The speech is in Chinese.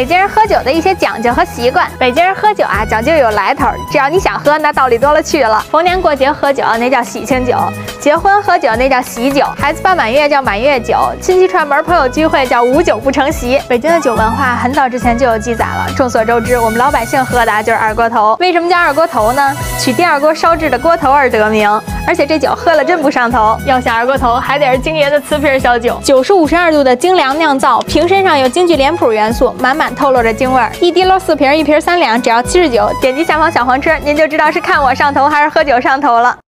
北京人喝酒的一些讲究和习惯。北京人喝酒啊，讲究有来头，只要你想喝，那道理多了去了。逢年过节喝酒，那叫喜庆酒；结婚喝酒，那叫喜酒；孩子办满月叫满月酒；亲戚串门、朋友聚会叫无酒不成席。北京的酒文化很早之前就有记载了。众所周知，我们老百姓喝的就是二锅头。为什么叫二锅头呢？取第二锅烧制的锅头而得名。而且这酒喝了真不上头。要想二锅头，还得是京爷的瓷瓶小酒。九十五十二度的精粮酿造，瓶身上有京剧脸谱元素，满满透露着京味儿。一滴漏四瓶，一瓶三两，只要七十九。点击下方小黄车，您就知道是看我上头还是喝酒上头了。